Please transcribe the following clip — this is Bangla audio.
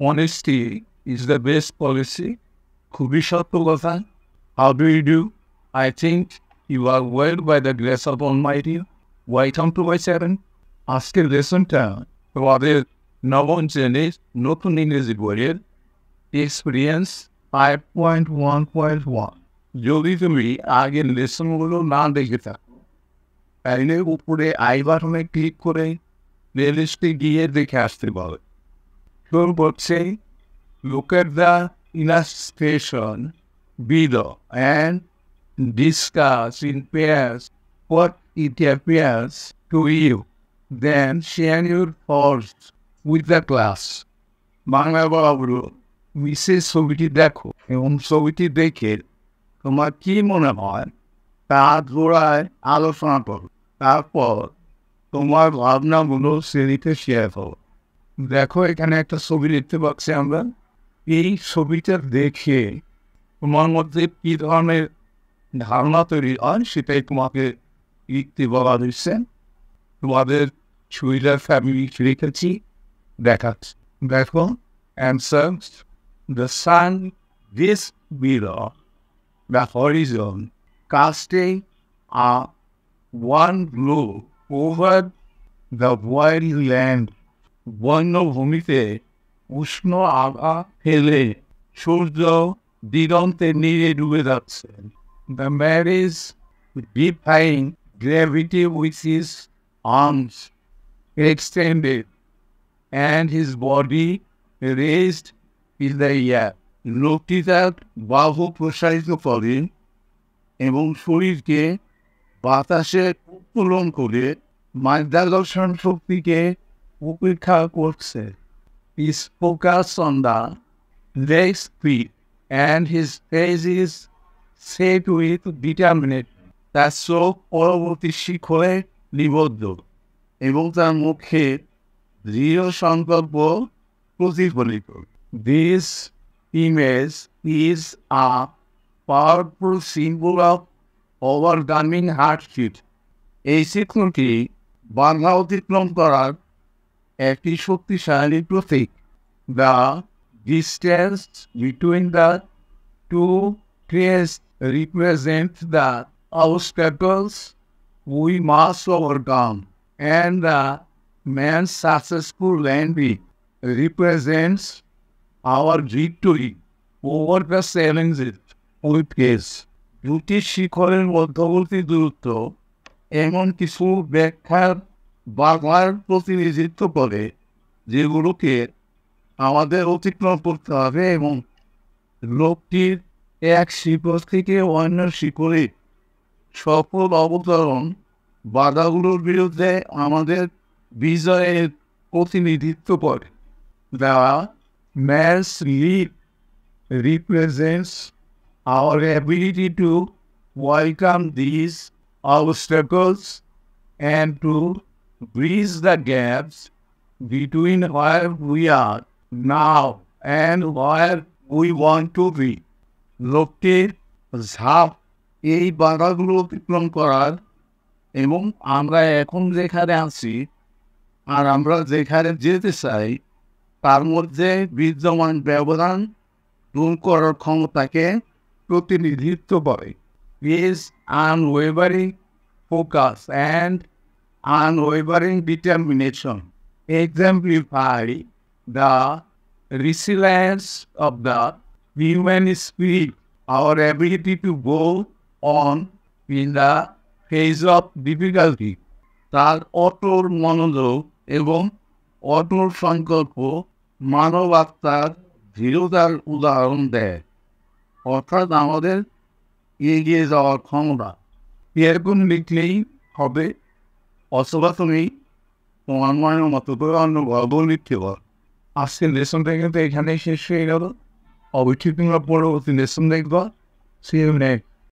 honesty is the best policy. খুবই সত্য কথা How do you do? I think you are well by the grace of Almighty. Welcome to my channel. আজকের লেসনটা তোমাদের নবম শ্রেণীর নতুন ইংরেজি বইয়ের experience five point one point one যদি তুমি আগের লেসনগুলো না দেখে থাকো তাহলে উপরে আই বাটনে ক্লিক করে প্লেলিস্টে গিয়ে দেখে আসতে পারো শুরু করছে look at the illustration below and discuss in pairs what it appears to you. Then share your thoughts with the class. Bangla বলাগুলো বিশেষ ছবিটি দেখো এবং ছবিটি দেখে তোমার কি মনে হয় তা জোড়ায় আলোচনা করো তারপর তোমার ভাবনাগুলো শ্রেণীতে শেয়ার করো দেখো, এখানে একটা ছবি দেখতে পাচ্ছি আমরা। এই ছবিটা দেখে তোমার মধ্যে কী ধরনের ধারণা তৈরি হয় সেটাই তোমাকে লিখতে বলা হয়েছে। তোমাদের ছবিটার ফ্যামিলি রেখেছি, দেখাচ্ছি। দেখো answer the sun this below the horizon casting a one blue over the wild land বন্যভূমিতে উষ্ণ আভা ফেলে সূর্য দিগন্তে নিয়ে ডুবে যাচ্ছে। The marriage defying gravity with his arms extended and his body raised in the year লোকটি তার বাহু প্রসারিত করে এবং শরীরকে বাতাসে উত্তোলন করে। মাধ্যাকর্ষণ শক্তিকে উপেক্ষা করছে is focused on the leg speed and his face is set with determination. তার চোখ পরবর্তী শিখরে নিবদ্ধ এবং তার মুখে দৃঢ় সংকল্প প্রতিফলিত। This image is a powerful symbol of overcoming hardship এই চিত্রটি বাধা অতিক্রম করার একটি শক্তিশালী প্রতীক the distance between the two trees represent the obstacles we must overcome and the man's successful landing represents our victory over the challenges we face. দুটি শিখরের মধ্যবর্তী দূরত্ব এমন কিছু ব্যাখ্যার বাংলার প্রতিনিধিত্ব করে যেগুলোকে আমাদের অতিক্রম করতে হবে এবং লোকটির এক শিকড় থেকে অন্য শিকড়ে সফল অবতরণ বাধাগুলোর বিরুদ্ধে আমাদের বিজয়ের প্রতিনিধিত্ব করে। The match lead represents our ability to welcome these obstacles and to bridge the gaps between where we are now and where we want to be. লোকটির ঝাঁপ এই বাধাগুলো অতিক্রম করার এবং আমরা এখন যেখানে আছি আর আমরা যেখানে যেতে চাই, তার মধ্যে বিদ্যমান ব্যবধান দূর করার ক্ষমতাকে প্রতিনিধিত্ব করে is unwavering focus and unwavering determination exemplify the resilience of the human spirit, our ability to go on in the face of difficulty. তার অটল মনোযোগ এবং অটল সংকল্প মানব আত্মার দৃঢ়তার উদাহরণ দেয় অর্থাৎ আমাদের এগিয়ে যাওয়ার ক্ষমতা এরকম লিখলেই হবে অথবা তুমি তোমার মনের মতো করে অন্য গল্প লিখতে পারো আজকের লেসনটা কিন্তু এখানেই শেষ হয়ে গেল অবশ্যই তোমরা পরবর্তী লেসন দেখবা সে